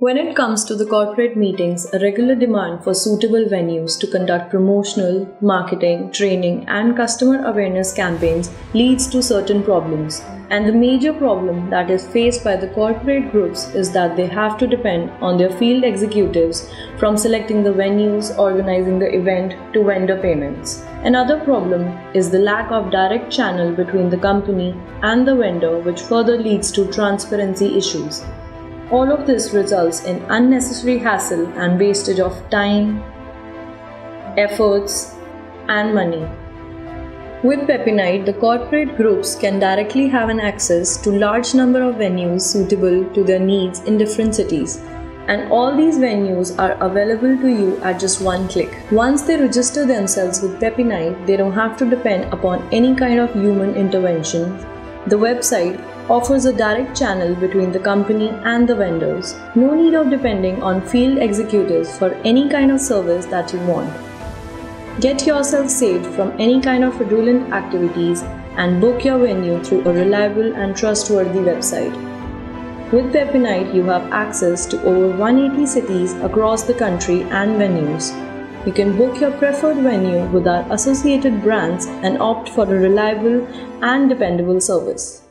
When it comes to the corporate meetings, a regular demand for suitable venues to conduct promotional, marketing, training, and customer awareness campaigns leads to certain problems. And the major problem that is faced by the corporate groups is that they have to depend on their field executives from selecting the venues, organizing the event, to vendor payments. Another problem is the lack of direct channel between the company and the vendor, which further leads to transparency issues. All of this results in unnecessary hassle and wastage of time, efforts, and money. With Peppynite, the corporate groups can directly have an access to large number of venues suitable to their needs in different cities. And all these venues are available to you at just one click. Once they register themselves with Peppynite, they don't have to depend upon any kind of human intervention. The website offers a direct channel between the company and the vendors. No need of depending on field executives for any kind of service that you want. Get yourself saved from any kind of fraudulent activities and book your venue through a reliable and trustworthy website. With Peppynite, you have access to over 180 cities across the country and venues. You can book your preferred venue with our associated brands and opt for a reliable and dependable service.